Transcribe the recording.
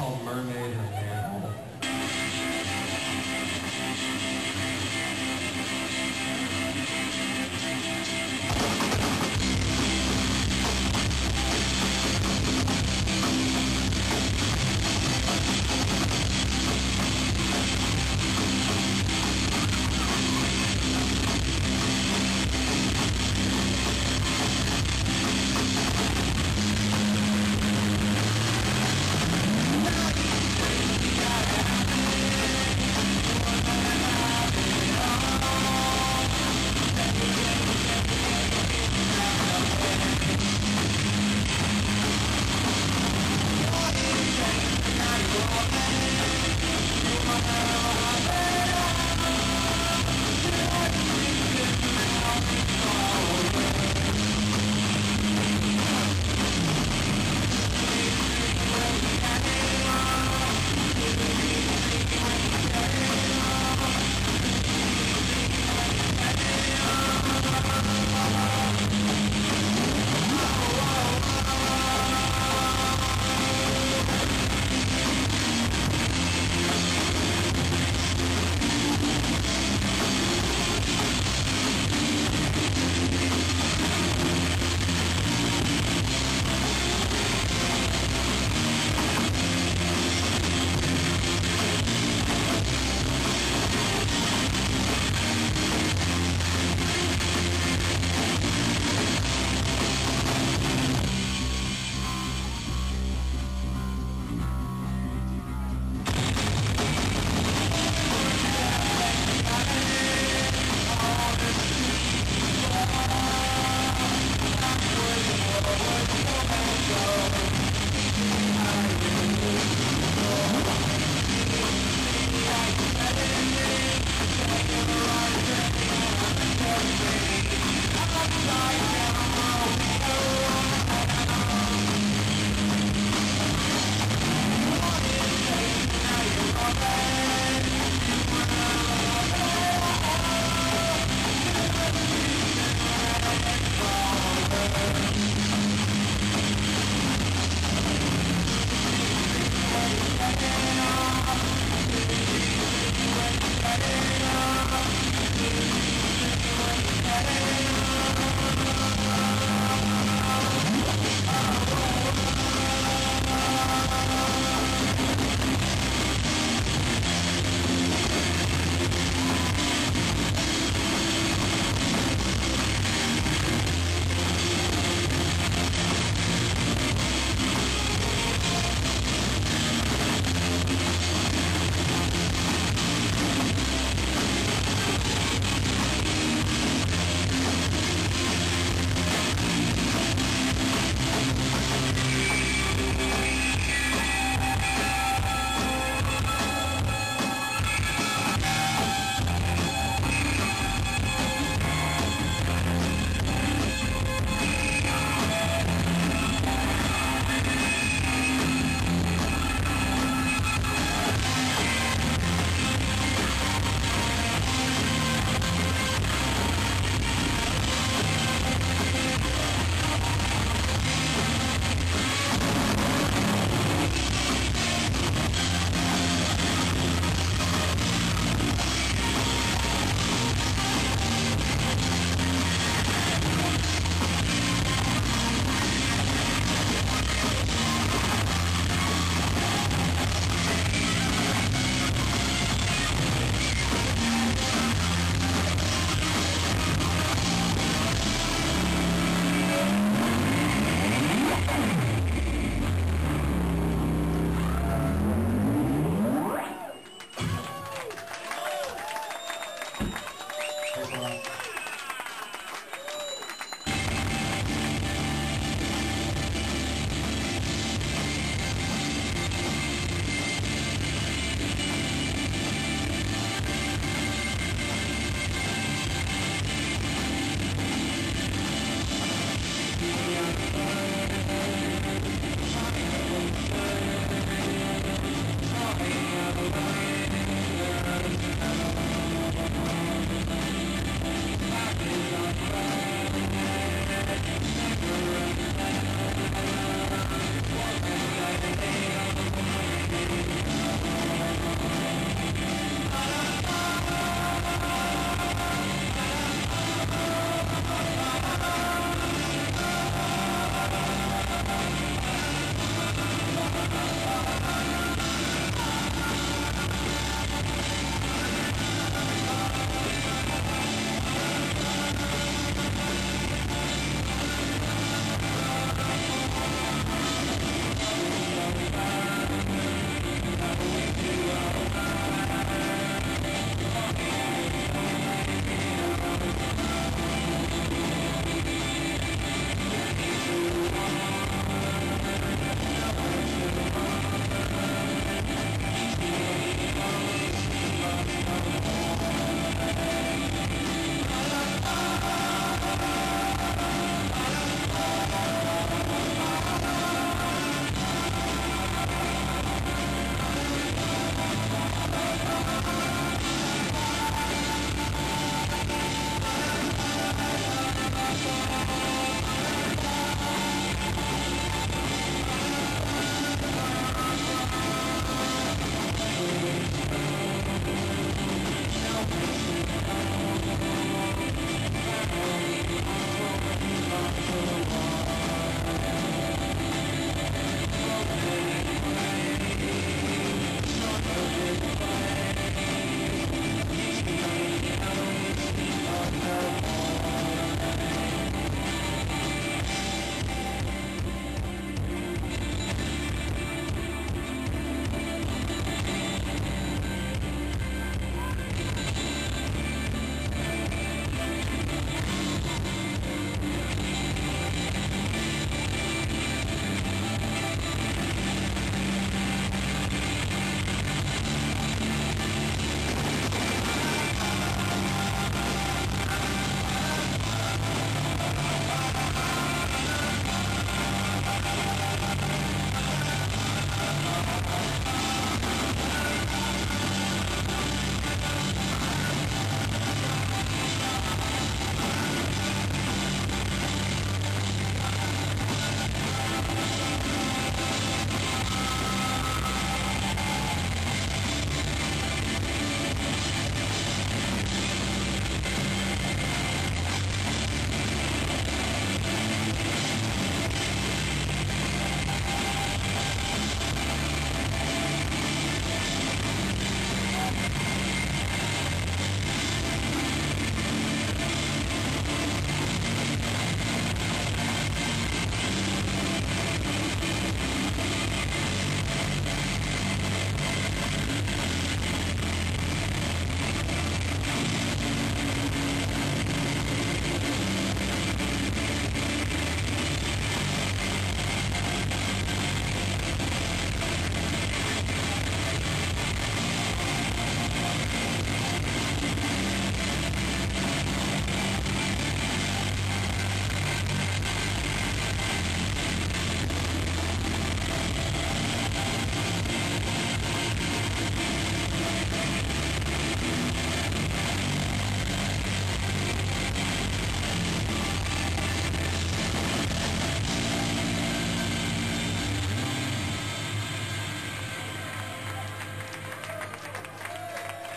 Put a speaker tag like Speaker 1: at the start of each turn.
Speaker 1: called Mermaid or Mermaid.